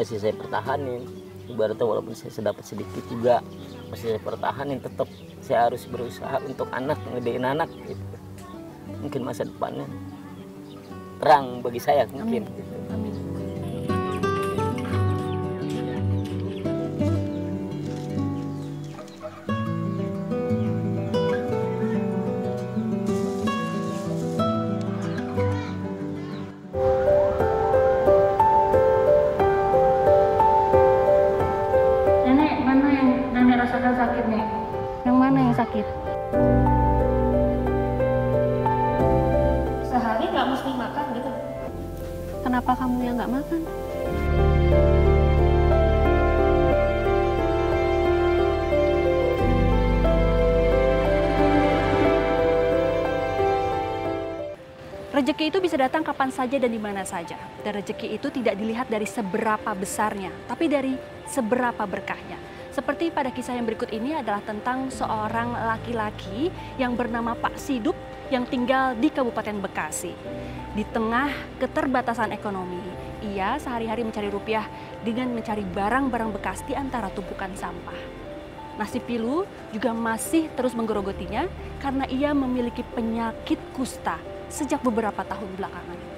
masih saya pertahanin ibaratnya walaupun saya sedapat sedikit juga masih saya pertahanin tetap saya harus berusaha untuk anak ngedein anak gitu mungkin masa depannya terang bagi saya mungkin gitu. Amin. Nenek rasakan sakit nih? Yang mana yang sakit? Sehari nggak mesti makan gitu. Kenapa kamu yang nggak makan? Rezeki itu bisa datang kapan saja dan di mana saja. Dan rezeki itu tidak dilihat dari seberapa besarnya, tapi dari seberapa berkahnya. Seperti pada kisah yang berikut ini adalah tentang seorang laki-laki yang bernama Pak Sidup yang tinggal di Kabupaten Bekasi. Di tengah keterbatasan ekonomi, ia sehari-hari mencari rupiah dengan mencari barang-barang bekas di antara tumpukan sampah. Nasib Pilu juga masih terus menggerogotinya karena ia memiliki penyakit kusta sejak beberapa tahun belakangan.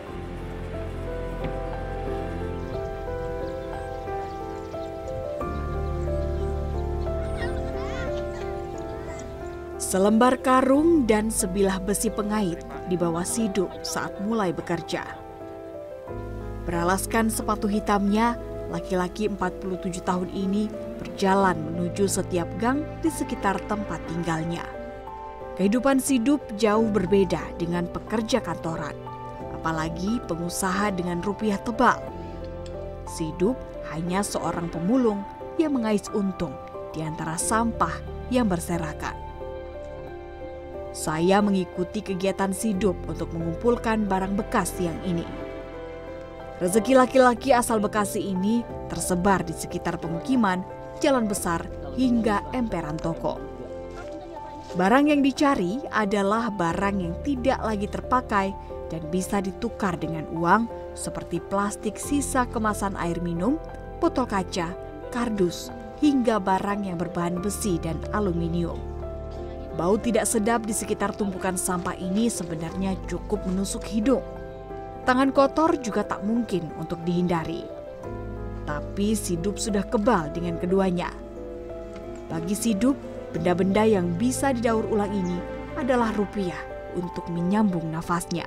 Selembar karung dan sebilah besi pengait dibawa Sidup saat mulai bekerja. Beralaskan sepatu hitamnya, laki-laki 47 tahun ini berjalan menuju setiap gang di sekitar tempat tinggalnya. Kehidupan Sidup jauh berbeda dengan pekerja kantoran, apalagi pengusaha dengan rupiah tebal. Sidup hanya seorang pemulung yang mengais untung di antara sampah yang berserakan. Saya mengikuti kegiatan Sidup untuk mengumpulkan barang bekas siang ini. Rezeki laki-laki asal Bekasi ini tersebar di sekitar pemukiman, jalan besar, hingga emperan toko. Barang yang dicari adalah barang yang tidak lagi terpakai dan bisa ditukar dengan uang seperti plastik sisa kemasan air minum, botol kaca, kardus, hingga barang yang berbahan besi dan aluminium. Bau tidak sedap di sekitar tumpukan sampah ini sebenarnya cukup menusuk hidung. Tangan kotor juga tak mungkin untuk dihindari. Tapi Sidup sudah kebal dengan keduanya. Bagi Sidup, benda-benda yang bisa didaur ulang ini adalah rupiah untuk menyambung nafasnya.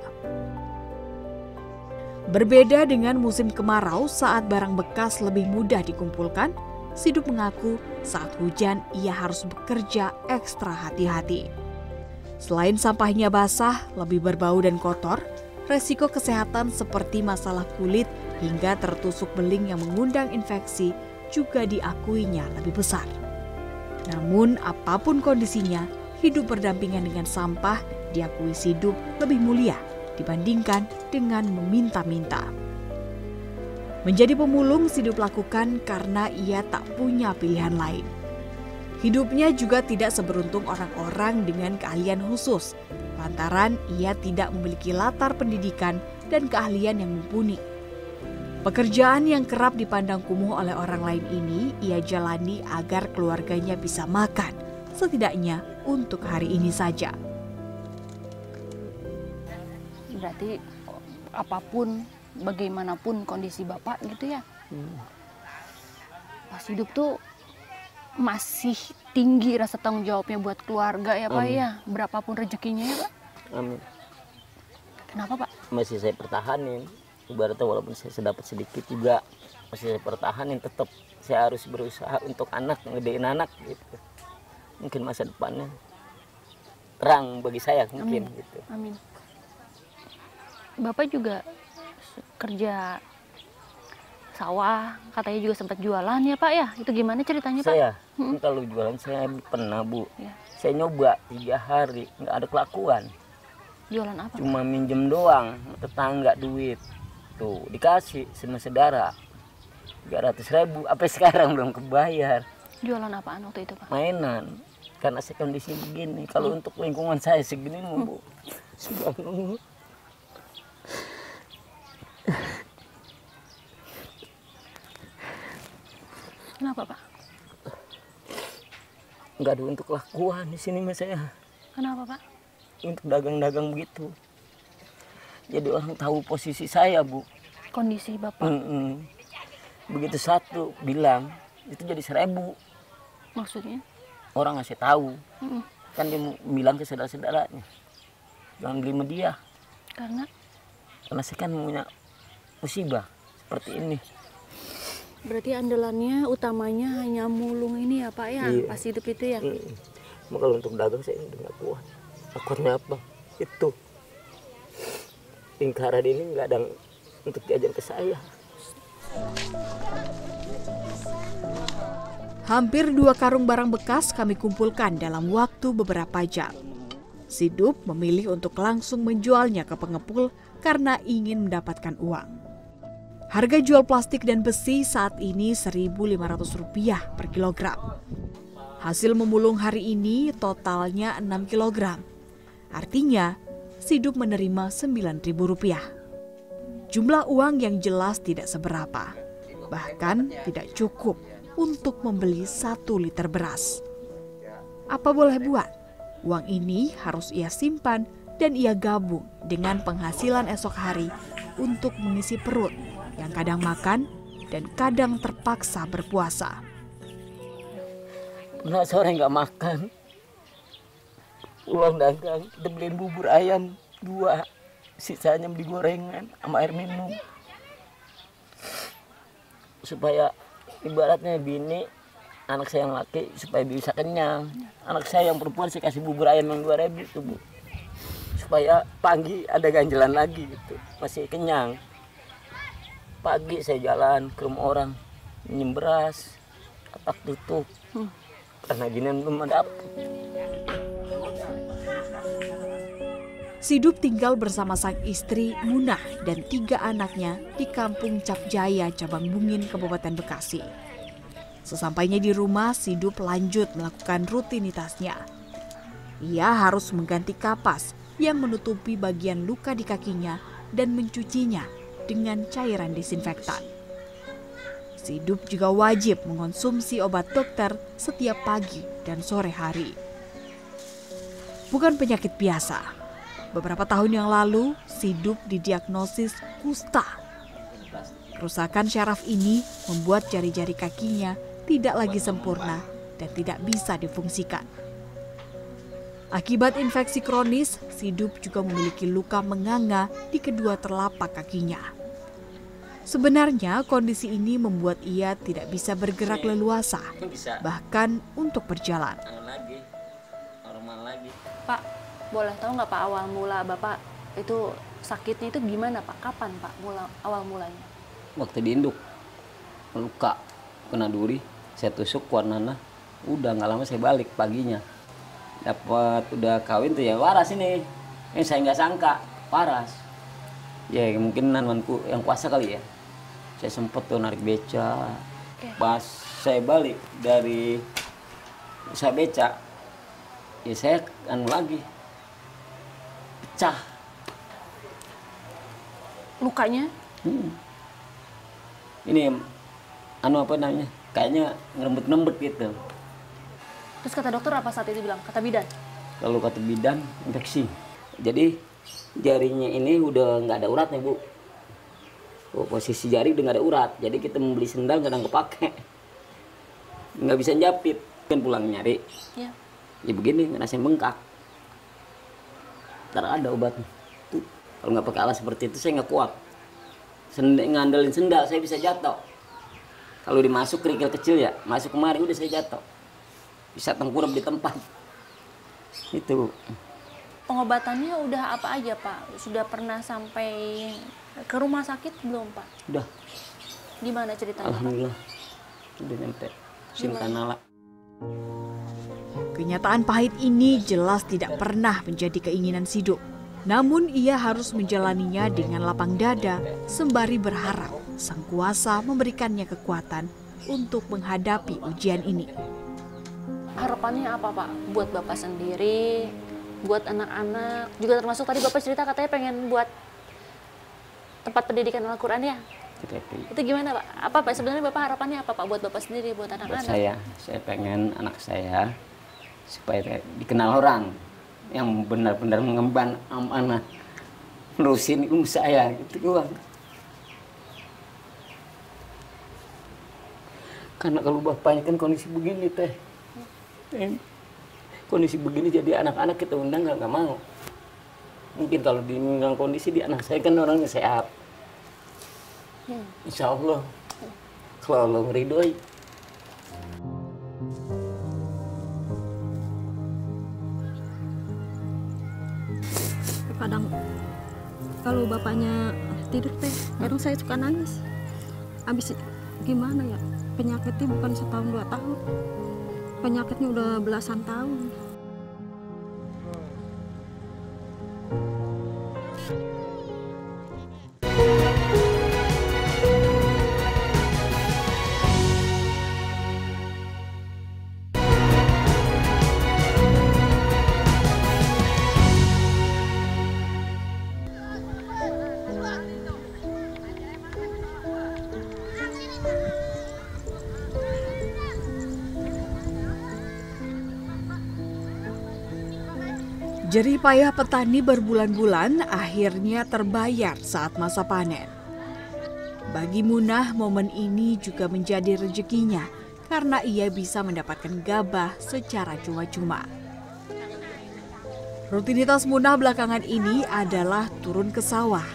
Berbeda dengan musim kemarau saat barang bekas lebih mudah dikumpulkan, Sidup mengaku saat hujan ia harus bekerja ekstra hati-hati. Selain sampahnya basah, lebih berbau dan kotor, resiko kesehatan seperti masalah kulit hingga tertusuk beling yang mengundang infeksi juga diakuinya lebih besar. Namun apa pun kondisinya, hidup berdampingan dengan sampah diakui Sidup lebih mulia dibandingkan dengan meminta-minta. Menjadi pemulung Sidup lakukan karena ia tak punya pilihan lain. Hidupnya juga tidak seberuntung orang-orang dengan keahlian khusus, lantaran ia tidak memiliki latar pendidikan dan keahlian yang mumpuni. Pekerjaan yang kerap dipandang kumuh oleh orang lain ini ia jalani agar keluarganya bisa makan, setidaknya untuk hari ini saja. Berarti apa pun, bagaimanapun kondisi bapak gitu ya, pas hidup tuh masih tinggi rasa tanggung jawabnya buat keluarga ya pak Amin. ya, berapapun rezekinya ya pak. Amin. Kenapa pak? masih saya pertahanin ibaratnya walaupun saya sedapat sedikit juga masih saya pertahanin tetap saya harus berusaha untuk anak ngedein anak gitu mungkin masa depannya terang bagi saya mungkin Amin. gitu Amin. Bapak juga kerja sawah, katanya juga sempat jualan ya Pak ya? Itu gimana ceritanya Pak? saya Mm-mm. kalau jualan saya pernah bu Ya. saya nyoba tiga hari nggak ada kelakuan Jualan apa? cuma minjem doang tetangga duit tuh dikasih sama saudara 300 ribu apa sekarang belum kebayar Jualan apaan waktu itu Pak? mainan karena saya kondisi begini kalau untuk lingkungan saya segini mau bu sudah Kenapa Pak? nggak ada untuk lakuan di sini mas saya Kenapa Pak? untuk dagang-dagang begitu jadi orang tahu posisi saya bu Kondisi Bapak Mm-mm. begitu satu bilang itu jadi seribu maksudnya? orang ngasih tahu Mm-mm. kan dia bilang ke saudara-saudaranya jangan beli sama dia Karena karena saya kan punya musibah seperti ini berarti andalannya utamanya hanya mulung ini ya Pak ya? Iya. Pas hidup itu ya? Mm. Kalau untuk dagang saya udah nggak kuat takutnya apa itu lingkaran ini nggak ada untuk jajan ke saya Hampir dua karung barang bekas kami kumpulkan dalam waktu beberapa jam. Sidup memilih untuk langsung menjualnya ke pengepul karena ingin mendapatkan uang. Harga jual plastik dan besi saat ini Rp1.500 per kilogram. Hasil memulung hari ini totalnya 6 kilogram. Artinya, Sidup menerima Rp9.000. Jumlah uang yang jelas tidak seberapa, bahkan tidak cukup untuk membeli satu liter beras. Apa boleh buat? Uang ini harus ia simpan dan ia gabung dengan penghasilan esok hari untuk mengisi perut yang kadang makan dan kadang terpaksa berpuasa. pernah sore nggak makan. Uang dagang udah beliin bubur ayam dua. Sisanya beli gorengan sama air minum. Supaya ibaratnya bini anak saya yang laki supaya bisa kenyang. Anak saya yang perempuan saya kasih bubur ayam yang dua ribu tuh bu. Supaya pagi ada ganjelan lagi gitu masih kenyang pagi saya jalan ke rumah orang minjem beras kapak tutup Hmm. karena ginian belum ada apa Sidup tinggal bersama sang istri Munah dan tiga anaknya di kampung Capjaya, cabang Bungin, Kabupaten Bekasi. Sesampainya di rumah, Sidup lanjut melakukan rutinitasnya. Ia harus mengganti kapas yang menutupi bagian luka di kakinya dan mencucinya dengan cairan disinfektan. Sidup juga wajib mengonsumsi obat dokter setiap pagi dan sore hari. Bukan penyakit biasa, Beberapa tahun yang lalu, Sidup didiagnosis kusta. Kerusakan syaraf ini membuat jari-jari kakinya tidak lagi sempurna dan tidak bisa difungsikan. Akibat infeksi kronis, Sidup juga memiliki luka menganga di kedua telapak kakinya. Sebenarnya kondisi ini membuat ia tidak bisa bergerak leluasa, bahkan untuk berjalan. lagi normal lagi Pak, boleh tahu nggak Pak awal mula Bapak itu sakitnya itu gimana Pak? Kapan Pak mula awal mulanya? waktu diinduk luka kena duri saya tusuk warnanya udah nggak lama saya balik paginya dapat udah kawin tuh ya waras ini yang saya nggak sangka waras ya mungkin nanwanku yang kuasa kali ya saya sempet tuh narik beca Oke. pas saya balik dari usaha beca ya saya anu lagi pecah Lukanya Hmm. Ini anu apa namanya? Kayaknya ngerembet-ngerembet gitu. terus kata dokter apa saat itu bilang? Kata bidan. Lalu kata bidan infeksi. Jadi jarinya ini udah nggak ada uratnya bu. Posisi jari udah nggak ada urat. Jadi kita membeli sendal kadang kepake. Nggak bisa jepit. Kan pulang nyari. Ya. Ya begini rasanya bengkak. Ntar ada obatnya. Tuh. Kalau nggak pakai alat seperti itu saya nggak kuat. Sendal, ngandelin sendal saya bisa jatuh. Kalau dimasuk kerikil kecil ya, masuk kemari udah saya jatuh. Bisa tengkurap di tempat. Itu. Pengobatannya udah apa aja Pak? Sudah pernah sampai ke rumah sakit belum Pak? Udah, Gimana ceritanya Pak? alhamdulillah. Udah nyampe. Sintanala. Kenyataan pahit ini jelas tidak pernah menjadi keinginan Sidup. Namun ia harus menjalaninya dengan lapang dada sembari berharap sang kuasa memberikannya kekuatan untuk menghadapi ujian ini. Harapannya apa Pak? Buat Bapak sendiri, buat anak-anak, juga termasuk tadi Bapak cerita katanya pengen buat tempat pendidikan Al-Quran ya? Itu gimana Pak? Apa Pak sebenarnya Bapak harapannya apa Pak buat Bapak sendiri buat buat anak-anak? saya saya pengen anak saya supaya dikenal orang yang benar-benar mengemban amanah nerusin ilmu saya gitu doang karena kalau bapaknya kan kondisi begini teh Eh, kondisi begini jadi anak-anak kita undang nggak mau mungkin kalau di dengan kondisi di anak saya kan orangnya sehat insya Allah kalau Allah meridoi kadang kalau bapaknya tidur teh kadang saya suka nangis. Habis gimana ya penyakitnya bukan setahun dua tahun. Penyakitnya udah belasan tahun Jerih payah petani berbulan-bulan akhirnya terbayar saat masa panen. Bagi Munah, momen ini juga menjadi rezekinya karena ia bisa mendapatkan gabah secara cuma-cuma. Rutinitas Munah belakangan ini adalah turun ke sawah.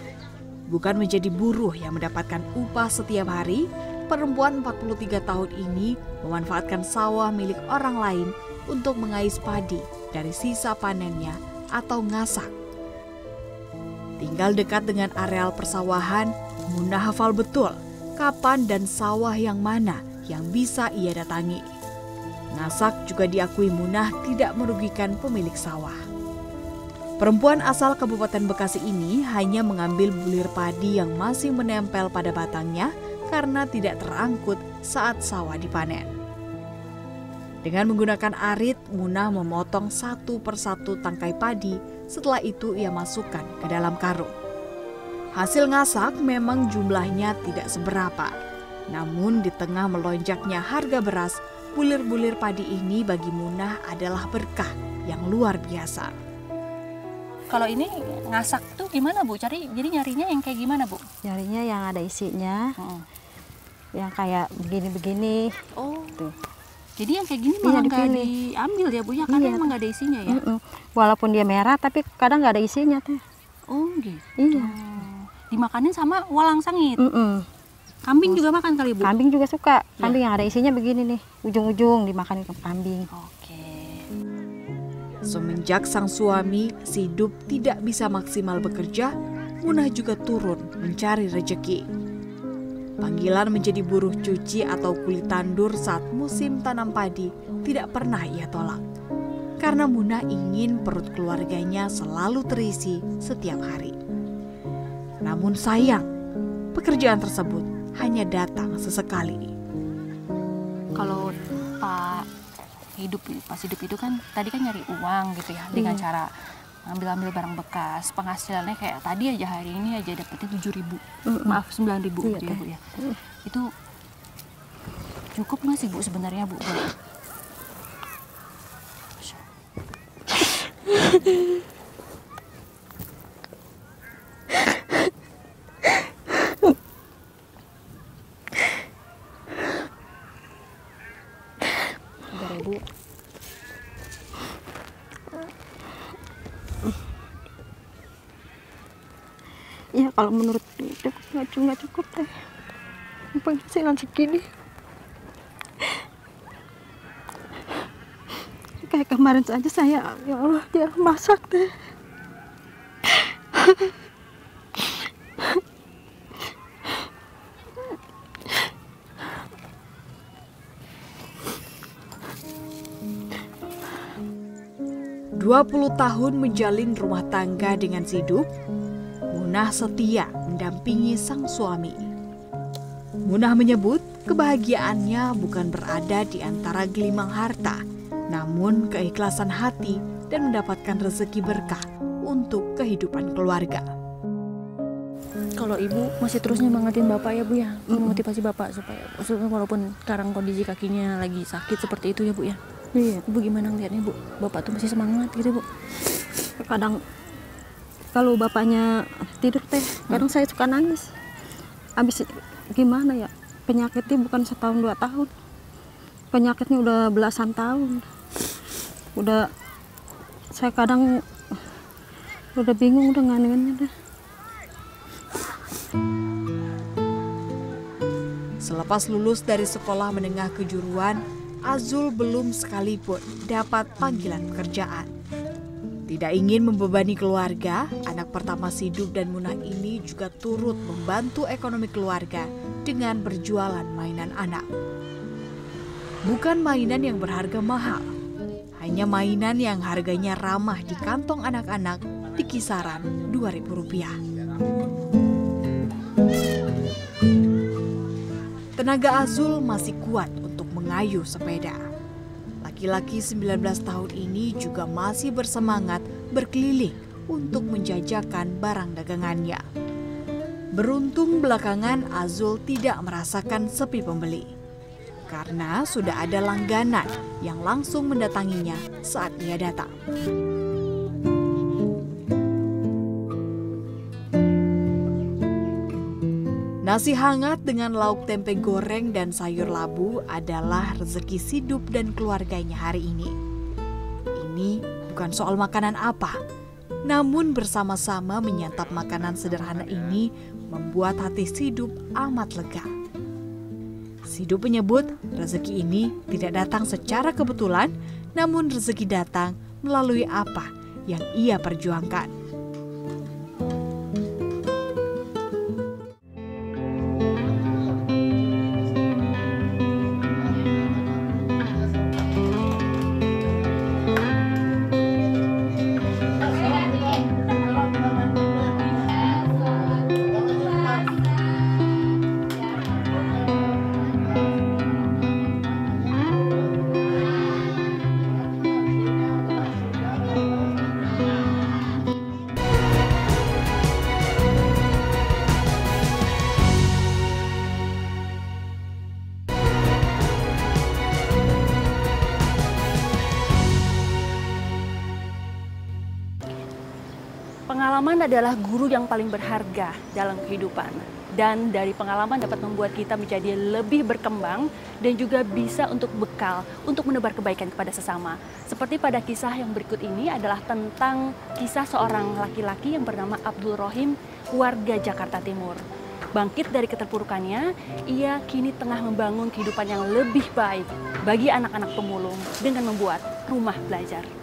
Bukan menjadi buruh yang mendapatkan upah setiap hari, perempuan 43 tahun ini memanfaatkan sawah milik orang lain untuk mengais padi dari sisa panennya atau ngasak. Tinggal dekat dengan areal persawahan, Munah hafal betul kapan dan sawah yang mana yang bisa ia datangi. Ngasak juga diakui Munah tidak merugikan pemilik sawah. Perempuan asal Kabupaten Bekasi ini hanya mengambil bulir padi yang masih menempel pada batangnya karena tidak terangkut saat sawah dipanen. Dengan menggunakan arit, Munah memotong satu persatu tangkai padi. Setelah itu ia masukkan ke dalam karung. Hasil ngasak memang jumlahnya tidak seberapa. Namun di tengah melonjaknya harga beras, bulir-bulir padi ini bagi Munah adalah berkah yang luar biasa. Kalau ini ngasak tuh gimana Bu? Cari jadi nyarinya yang kayak gimana Bu? nyarinya yang ada isinya Heeh. yang kayak begini-begini Oh, tuh jadi yang kayak gini Iya, malah nggak dipilih. diambil ya Bu ya? Karena Iya. emang nggak ada isinya ya? Mm-mm. walaupun dia merah tapi kadang nggak ada isinya teh Oh gitu. iya Dimakanin sama walang sangit. Mm-mm. Kambing juga makan kali Bu? kambing juga suka Iya. kambing yang ada isinya begini nih ujung-ujung dimakanin ke kambing Oke. Semenjak sang suami, Sidup tidak bisa maksimal bekerja, Munah juga turun mencari rejeki. Panggilan menjadi buruh cuci atau kulit tandur saat musim tanam padi tidak pernah ia tolak. Karena Munah ingin perut keluarganya selalu terisi setiap hari. Namun sayang, pekerjaan tersebut hanya datang sesekali. Kalau Pak hidup pas hidup itu kan tadi kan nyari uang gitu ya dengan Iya. cara ambil-ambil barang bekas. Penghasilannya kayak tadi aja hari ini aja dapetnya tujuh ribu. Mm-mm. maaf sembilan ribu Iya, gitu ya bu ya. Itu cukup nggak sih bu sebenarnya bu kalau menurut itu nggak nggak cukup teh penghasilan segini kayak kemarin saja saya ya Allah dia masak teh Dua puluh tahun menjalin rumah tangga dengan Sidup, Munah setia mendampingi sang suami. Munah menyebut kebahagiaannya bukan berada di antara gelimang harta, namun keikhlasan hati dan mendapatkan rezeki berkah untuk kehidupan keluarga. kalau ibu masih terus nyemangatin bapak ya bu ya? Memotivasi bapak supaya supaya walaupun sekarang kondisi kakinya lagi sakit seperti itu ya bu ya? Iya. Ibu gimana ngeliatnya bu? Bapak tuh masih semangat gitu bu? Kadang kalau bapaknya tidur teh kadang saya suka nangis. Habis gimana ya penyakitnya bukan setahun dua tahun. Penyakitnya udah belasan tahun. Udah saya kadang udah bingung udah nganingannya deh. Selepas lulus dari sekolah menengah kejuruan, Azul belum sekalipun dapat panggilan pekerjaan. Tidak ingin membebani keluarga, anak pertama Siduk dan Munah ini juga turut membantu ekonomi keluarga dengan berjualan mainan anak. Bukan mainan yang berharga mahal, hanya mainan yang harganya ramah di kantong anak-anak di kisaran Rp2.000. Tenaga Azul masih kuat untuk mengayuh sepeda. Laki-laki 19 tahun ini juga masih bersemangat berkeliling untuk menjajakan barang dagangannya. Beruntung belakangan Azul tidak merasakan sepi pembeli. Karena sudah ada langganan yang langsung mendatanginya saat dia datang. Nasi hangat dengan lauk tempe goreng dan sayur labu adalah rezeki Sidup dan keluarganya hari ini. Ini bukan soal makanan apa, namun bersama-sama menyantap makanan sederhana ini membuat hati Sidup amat lega. Sidup menyebut rezeki ini tidak datang secara kebetulan, namun rezeki datang melalui apa yang ia perjuangkan. Adalah guru yang paling berharga dalam kehidupan. Dan dari pengalaman dapat membuat kita menjadi lebih berkembang dan juga bisa untuk bekal untuk menebar kebaikan kepada sesama. Seperti pada kisah yang berikut ini adalah tentang kisah seorang laki-laki yang bernama Abdul Rohim, warga Jakarta Timur. Bangkit dari keterpurukannya, ia kini tengah membangun kehidupan yang lebih baik bagi anak-anak pemulung dengan membuat rumah belajar.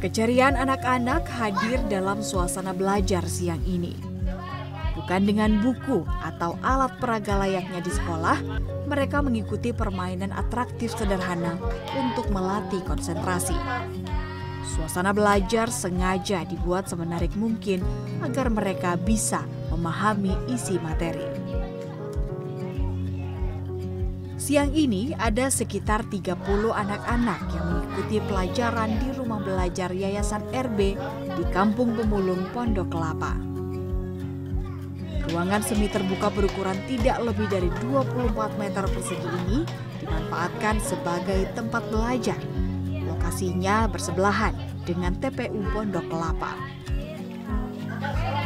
Keceriaan anak-anak hadir dalam suasana belajar siang ini. Bukan dengan buku atau alat peraga layaknya di sekolah, mereka mengikuti permainan atraktif sederhana untuk melatih konsentrasi. Suasana belajar sengaja dibuat semenarik mungkin agar mereka bisa memahami isi materi. Siang ini ada sekitar 30 anak-anak yang mengikuti pelajaran di rumah belajar Yayasan RB di Kampung Pemulung Pondok Kelapa. Ruangan semi terbuka berukuran tidak lebih dari 24 meter persegi ini dimanfaatkan sebagai tempat belajar. Lokasinya bersebelahan dengan TPU Pondok Kelapa.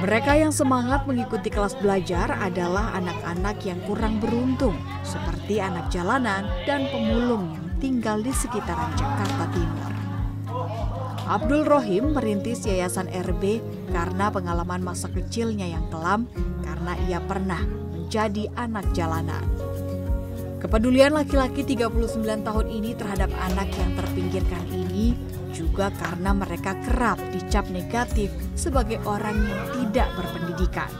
Mereka yang semangat mengikuti kelas belajar adalah anak-anak yang kurang beruntung, seperti anak jalanan dan pemulung yang tinggal di sekitaran Jakarta Timur. Abdul Rohim merintis Yayasan RB karena pengalaman masa kecilnya yang kelam karena ia pernah menjadi anak jalanan. Kepedulian laki-laki 39 tahun ini terhadap anak yang terpinggirkan ini juga karena mereka kerap dicap negatif sebagai orang yang tidak berpendidikan.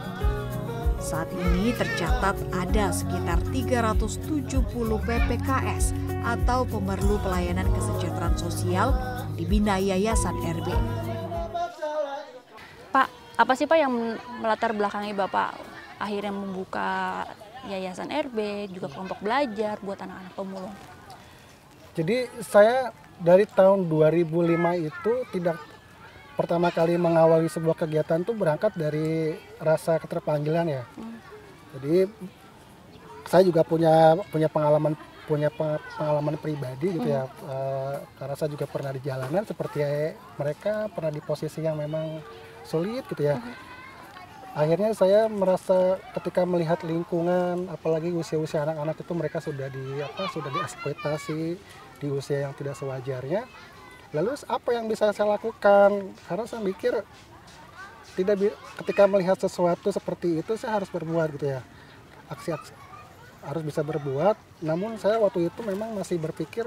Saat ini tercatat ada sekitar 370 PPKS atau pemerlu pelayanan kesejahteraan sosial dibina Yayasan RB. Pak, apa sih Pak yang melatar belakangi Bapak akhirnya membuka yayasan RB, juga kelompok belajar buat anak-anak pemulung? Jadi saya dari tahun 2005 itu tidak pertama kali mengawali sebuah kegiatan tuh berangkat dari rasa keterpanggilan ya. Jadi saya juga punya punya pengalaman punya peng- pengalaman pribadi gitu ya. Eh, karena saya juga pernah di jalanan seperti mereka pernah di posisi yang memang sulit gitu ya. Akhirnya saya merasa ketika melihat lingkungan apalagi usia-usia anak-anak itu mereka sudah di apa sudah dieksploitasi di usia yang tidak sewajarnya. Lalu apa yang bisa saya lakukan? Karena saya mikir tidak ketika melihat sesuatu seperti itu saya harus berbuat gitu ya. Aksi-aksi harus bisa berbuat. Namun saya waktu itu memang masih berpikir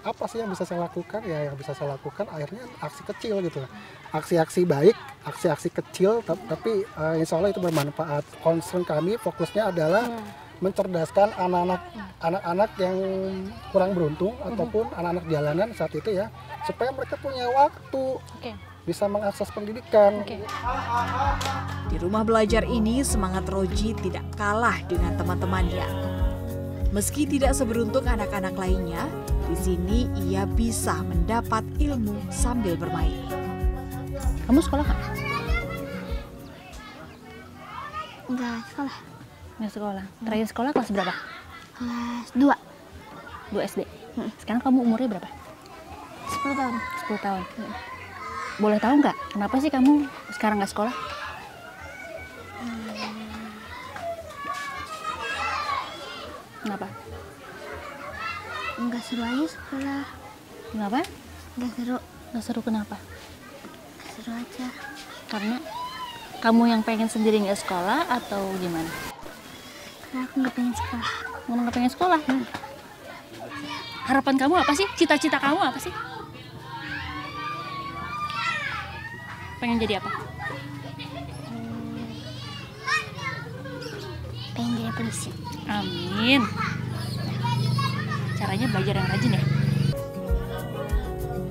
apa sih yang bisa saya lakukan ya yang bisa saya lakukan akhirnya aksi kecil gitu aksi-aksi baik aksi-aksi kecil ta- tapi eh, insya Allah itu bermanfaat concern kami fokusnya adalah mencerdaskan anak-anak anak-anak yang kurang beruntung ataupun anak-anak jalanan saat itu ya supaya mereka punya waktu Oke, bisa mengakses pendidikan oke. Di rumah belajar ini semangat Roji tidak kalah dengan teman-temannya. Meski tidak seberuntung anak-anak lainnya, di sini ia bisa mendapat ilmu sambil bermain. Kamu sekolah nggak? Enggak sekolah. Nggak sekolah. Terakhir sekolah kelas berapa? Kelas 2. 2 SD. Sekarang kamu umurnya berapa? 10 tahun. 10 tahun. Boleh tahu nggak kenapa sih kamu sekarang nggak sekolah? Kenapa? Enggak seru aja sekolah. Kenapa? Enggak seru. Nggak seru kenapa? Nggak seru aja. Karena kamu yang pengen sendiri nggak sekolah atau gimana? Karena aku nggak pengen sekolah. Kamu nggak pengen sekolah? Harapan kamu apa sih? Cita-cita kamu apa sih? Pengen jadi apa? Pengen jadi polisi. Amin. Caranya belajar yang rajin ya.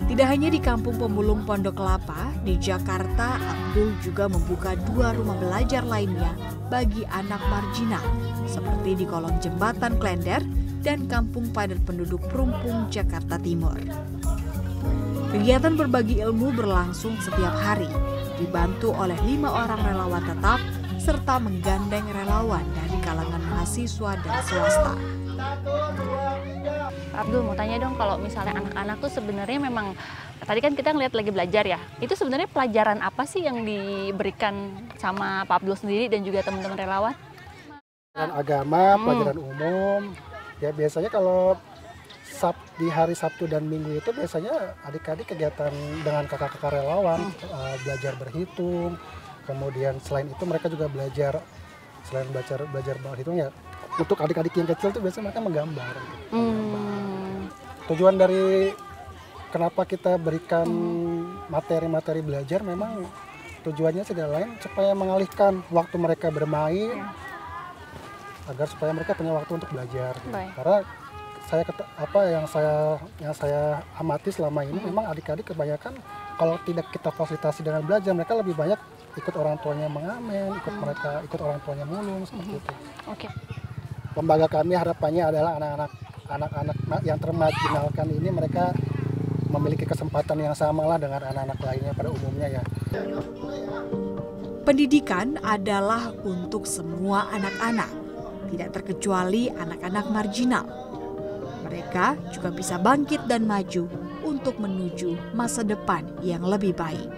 Tidak hanya di kampung pemulung Pondok Kelapa, di Jakarta Abdul juga membuka dua rumah belajar lainnya bagi anak marginal, seperti di kolong jembatan Klender dan kampung padat penduduk Perumpung, Jakarta Timur. Kegiatan berbagi ilmu berlangsung setiap hari, dibantu oleh lima orang relawan tetap, serta menggandeng relawan dari kalangan mahasiswa dan swasta. Pak Abdul mau tanya dong kalau misalnya anak-anak tuh sebenarnya memang tadi kan kita ngeliat lagi belajar ya. Itu sebenarnya pelajaran apa sih yang diberikan sama Pak Abdul sendiri dan juga teman-teman relawan? pelajaran agama Hmm. pelajaran umum ya biasanya kalau Sab, di hari Sabtu dan Minggu itu biasanya adik-adik kegiatan dengan kakak-kakak relawan eh, belajar berhitung kemudian selain itu mereka juga belajar selain belajar belajar berhitung ya untuk adik-adik yang kecil tuh biasanya mereka menggambar Hmm, tujuan dari kenapa kita berikan materi-materi belajar memang tujuannya tidak lain supaya mengalihkan waktu mereka bermain agar supaya mereka punya waktu untuk belajar. Baik. karena saya apa yang saya yang saya amati selama ini memang adik-adik kebanyakan kalau tidak kita fasilitasi dengan belajar mereka lebih banyak ikut orang tuanya mengamen ikut mereka ikut orang tuanya mulung seperti itu. Oke. Lembaga kami harapannya adalah anak-anak anak-anak yang termarginalkan ini mereka memiliki kesempatan yang sama lah dengan anak-anak lainnya pada umumnya ya. Pendidikan adalah untuk semua anak-anak, tidak terkecuali anak-anak marginal. Mereka juga bisa bangkit dan maju untuk menuju masa depan yang lebih baik.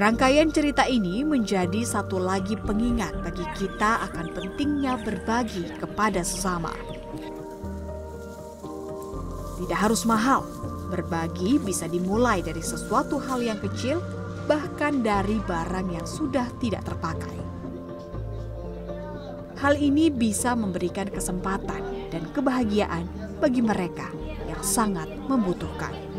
Rangkaian cerita ini menjadi satu lagi pengingat bagi kita akan pentingnya berbagi kepada sesama. Tidak harus mahal, berbagi bisa dimulai dari sesuatu hal yang kecil, bahkan dari barang yang sudah tidak terpakai. Hal ini bisa memberikan kesempatan dan kebahagiaan bagi mereka yang sangat membutuhkan.